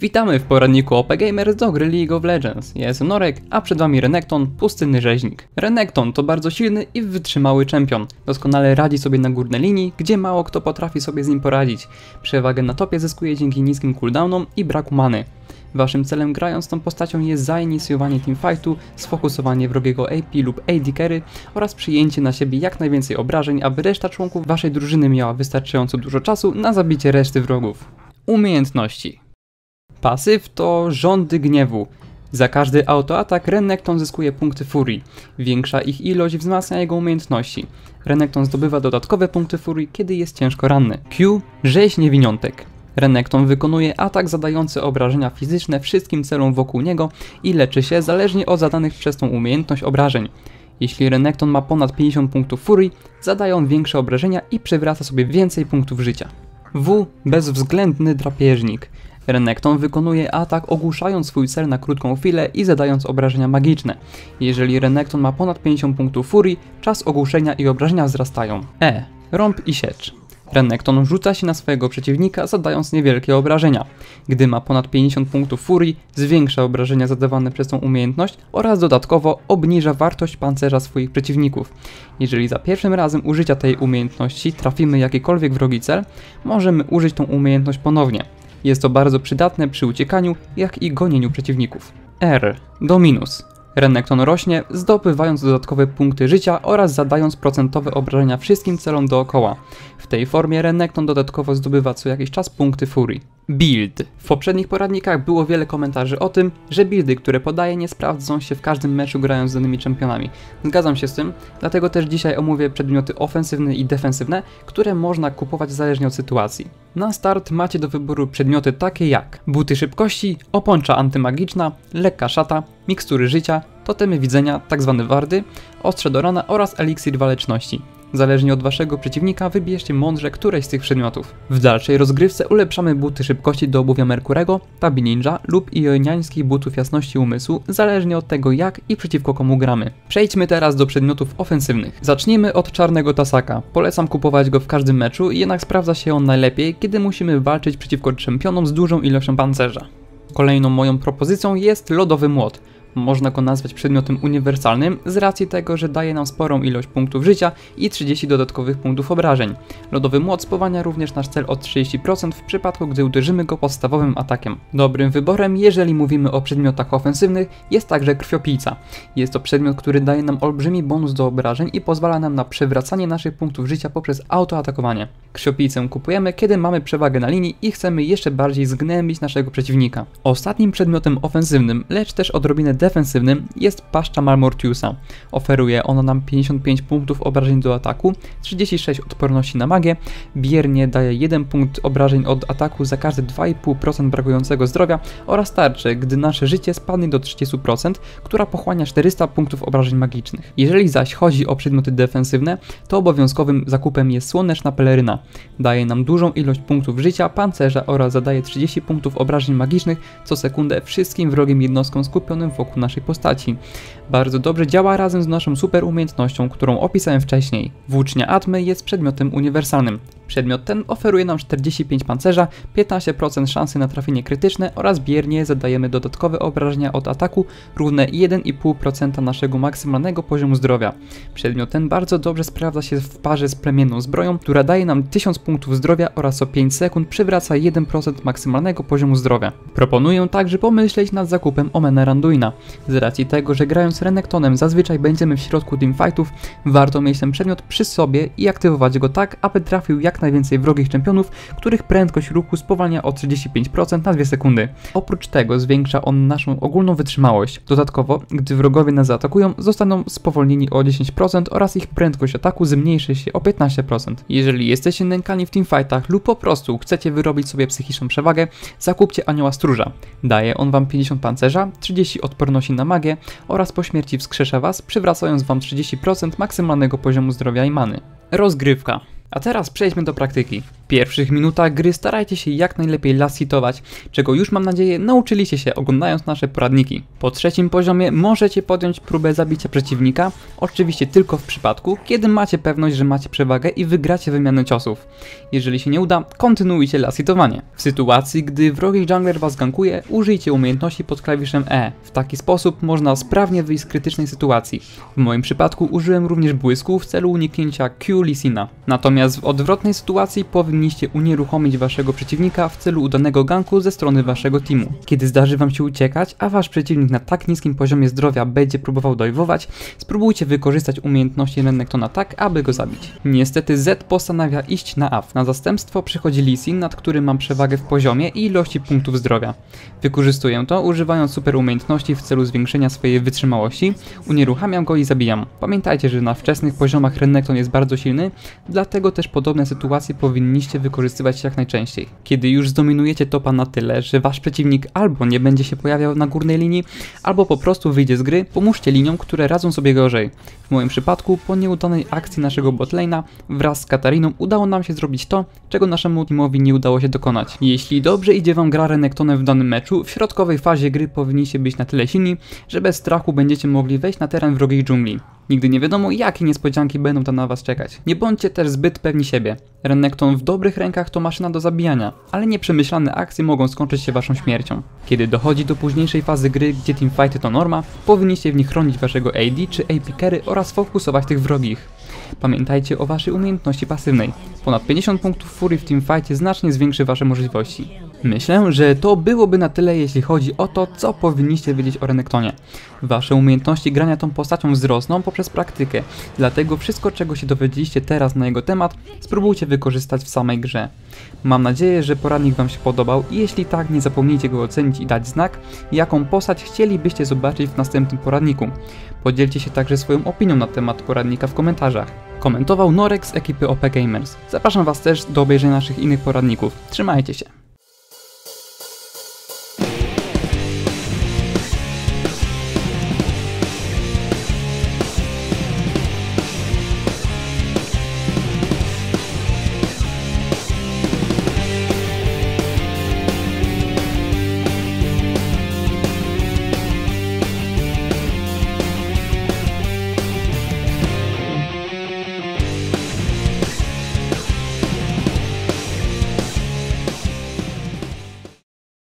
Witamy w poradniku OP Gamers do gry League of Legends. Ja jestem Norek, a przed wami Renekton, pustynny rzeźnik. Renekton to bardzo silny i wytrzymały czempion. Doskonale radzi sobie na górnej linii, gdzie mało kto potrafi sobie z nim poradzić. Przewagę na topie zyskuje dzięki niskim cooldownom i braku many. Waszym celem grając tą postacią jest zainicjowanie teamfightu, sfokusowanie wrogiego AP lub AD carry oraz przyjęcie na siebie jak najwięcej obrażeń, aby reszta członków waszej drużyny miała wystarczająco dużo czasu na zabicie reszty wrogów. Umiejętności Pasyw to rządy gniewu. Za każdy autoatak Renekton zyskuje punkty furii. Większa ich ilość wzmacnia jego umiejętności. Renekton zdobywa dodatkowe punkty furii, kiedy jest ciężko ranny. Q. Rzeź niewiniątek. Renekton wykonuje atak zadający obrażenia fizyczne wszystkim celom wokół niego i leczy się zależnie od zadanych przez tą umiejętność obrażeń. Jeśli Renekton ma ponad 50 punktów furii, zadaje on większe obrażenia i przywraca sobie więcej punktów życia. W. Bezwzględny drapieżnik. Renekton wykonuje atak ogłuszając swój cel na krótką chwilę i zadając obrażenia magiczne. Jeżeli Renekton ma ponad 50 punktów furii, czas ogłuszenia i obrażenia wzrastają. E. Rąb i siecz. Renekton rzuca się na swojego przeciwnika, zadając niewielkie obrażenia. Gdy ma ponad 50 punktów furii, zwiększa obrażenia zadawane przez tą umiejętność oraz dodatkowo obniża wartość pancerza swoich przeciwników. Jeżeli za pierwszym razem użycia tej umiejętności trafimy jakikolwiek wrogi cel, możemy użyć tą umiejętność ponownie. Jest to bardzo przydatne przy uciekaniu, jak i gonieniu przeciwników. R. Dominus. Renekton rośnie, zdobywając dodatkowe punkty życia oraz zadając procentowe obrażenia wszystkim celom dookoła. W tej formie Renekton dodatkowo zdobywa co jakiś czas punkty furii. Build. W poprzednich poradnikach było wiele komentarzy o tym, że buildy, które podaję, nie sprawdzą się w każdym meczu grając z danymi czempionami. Zgadzam się z tym, dlatego też dzisiaj omówię przedmioty ofensywne i defensywne, które można kupować zależnie od sytuacji. Na start macie do wyboru przedmioty takie jak buty szybkości, oponcza antymagiczna, lekka szata, mikstury życia, totemy widzenia, tzw. wardy, ostrze do rana oraz eliksir waleczności. Zależnie od waszego przeciwnika wybierzcie mądrze któreś z tych przedmiotów. W dalszej rozgrywce ulepszamy buty szybkości do obuwia Merkurego, Tabi Ninja lub ioniańskich butów jasności umysłu, zależnie od tego jak i przeciwko komu gramy. Przejdźmy teraz do przedmiotów ofensywnych. Zacznijmy od czarnego tasaka. Polecam kupować go w każdym meczu, jednak sprawdza się on najlepiej, kiedy musimy walczyć przeciwko czempionom z dużą ilością pancerza. Kolejną moją propozycją jest lodowy młot. Można go nazwać przedmiotem uniwersalnym z racji tego, że daje nam sporą ilość punktów życia i 30 dodatkowych punktów obrażeń. Lodowy młot spowalnia również nasz cel o 30% w przypadku, gdy uderzymy go podstawowym atakiem. Dobrym wyborem, jeżeli mówimy o przedmiotach ofensywnych, jest także krwiopijca. Jest to przedmiot, który daje nam olbrzymi bonus do obrażeń i pozwala nam na przewracanie naszych punktów życia poprzez autoatakowanie. Krwiopijcę kupujemy, kiedy mamy przewagę na linii i chcemy jeszcze bardziej zgnębić naszego przeciwnika. Ostatnim przedmiotem ofensywnym, lecz też odrobinę defensywnym jest paszcza Malmortiusa. Oferuje ona nam 55 punktów obrażeń do ataku, 36 odporności na magię, biernie daje 1 punkt obrażeń od ataku za każde 2,5% brakującego zdrowia oraz tarczę, gdy nasze życie spadnie do 30%, która pochłania 400 punktów obrażeń magicznych. Jeżeli zaś chodzi o przedmioty defensywne, to obowiązkowym zakupem jest słoneczna peleryna. Daje nam dużą ilość punktów życia, pancerza oraz zadaje 30 punktów obrażeń magicznych co sekundę wszystkim wrogim jednostkom skupionym wokół naszej postaci. Bardzo dobrze działa razem z naszą super umiejętnością, którą opisałem wcześniej. Włócznia Atmy jest przedmiotem uniwersalnym. Przedmiot ten oferuje nam 45 pancerza, 15% szansy na trafienie krytyczne oraz biernie zadajemy dodatkowe obrażenia od ataku równe 1,5% naszego maksymalnego poziomu zdrowia. Przedmiot ten bardzo dobrze sprawdza się w parze z plemienną zbroją, która daje nam 1000 punktów zdrowia oraz co 5 sekund przywraca 1% maksymalnego poziomu zdrowia. Proponuję także pomyśleć nad zakupem Omena Randuina. Z racji tego, że grając Renektonem zazwyczaj będziemy w środku teamfightów, warto mieć ten przedmiot przy sobie i aktywować go tak, aby trafił jak najwięcej wrogich czempionów, których prędkość ruchu spowalnia o 35% na 2 sekundy. Oprócz tego zwiększa on naszą ogólną wytrzymałość. Dodatkowo, gdy wrogowie nas zaatakują, zostaną spowolnieni o 10% oraz ich prędkość ataku zmniejszy się o 15%. Jeżeli jesteście nękani w teamfightach lub po prostu chcecie wyrobić sobie psychiczną przewagę, zakupcie Anioła Stróża. Daje on wam 50 pancerza, 30 odporności na magię oraz po śmierci wskrzesza was, przywracając wam 30% maksymalnego poziomu zdrowia i many. Rozgrywka. A teraz przejdźmy do praktyki. W pierwszych minutach gry starajcie się jak najlepiej lasitować, czego już mam nadzieję nauczyliście się oglądając nasze poradniki. Po trzecim poziomie możecie podjąć próbę zabicia przeciwnika, oczywiście tylko w przypadku, kiedy macie pewność, że macie przewagę i wygracie wymianę ciosów. Jeżeli się nie uda, kontynuujcie lasitowanie. W sytuacji, gdy wrogi jungler was gankuje, użyjcie umiejętności pod klawiszem E. W taki sposób można sprawnie wyjść z krytycznej sytuacji. W moim przypadku użyłem również błysku w celu uniknięcia Q Lisina. Natomiast w odwrotnej sytuacji powinniście unieruchomić waszego przeciwnika w celu udanego ganku ze strony waszego teamu. Kiedy zdarzy wam się uciekać, a wasz przeciwnik na tak niskim poziomie zdrowia będzie próbował dojwować, spróbujcie wykorzystać umiejętności Rennektona tak, aby go zabić. Niestety Z postanawia iść na AF. Na zastępstwo przychodzi Lisin, nad którym mam przewagę w poziomie i ilości punktów zdrowia. Wykorzystuję to używając super umiejętności w celu zwiększenia swojej wytrzymałości, unieruchamiam go i zabijam. Pamiętajcie, że na wczesnych poziomach Rennekton jest bardzo silny, dlatego też podobne sytuacje powinniście wykorzystywać jak najczęściej. Kiedy już zdominujecie topa na tyle, że wasz przeciwnik albo nie będzie się pojawiał na górnej linii, albo po prostu wyjdzie z gry, pomóżcie liniom, które radzą sobie gorzej. W moim przypadku, po nieudanej akcji naszego botlane'a wraz z Katariną udało nam się zrobić to, czego naszemu teamowi nie udało się dokonać. Jeśli dobrze idzie wam gra Renektonem w danym meczu, w środkowej fazie gry powinniście być na tyle silni, że bez strachu będziecie mogli wejść na teren wrogiej dżungli. Nigdy nie wiadomo, jakie niespodzianki będą tam na was czekać. Nie bądźcie też zbyt pewni siebie. Renekton w dobrych rękach to maszyna do zabijania, ale nieprzemyślane akcje mogą skończyć się waszą śmiercią. Kiedy dochodzi do późniejszej fazy gry, gdzie teamfighty to norma, powinniście w nich chronić waszego AD czy AP carry oraz fokusować tych wrogich. Pamiętajcie o waszej umiejętności pasywnej. Ponad 50 punktów furii w teamfightie znacznie zwiększy wasze możliwości. Myślę, że to byłoby na tyle jeśli chodzi o to, co powinniście wiedzieć o Renektonie. Wasze umiejętności grania tą postacią wzrosną poprzez praktykę, dlatego wszystko czego się dowiedzieliście teraz na jego temat, spróbujcie wykorzystać w samej grze. Mam nadzieję, że poradnik wam się podobał i jeśli tak, nie zapomnijcie go ocenić i dać znak, jaką postać chcielibyście zobaczyć w następnym poradniku. Podzielcie się także swoją opinią na temat poradnika w komentarzach. Komentował Norek z ekipy OP Gamers. Zapraszam was też do obejrzenia naszych innych poradników. Trzymajcie się.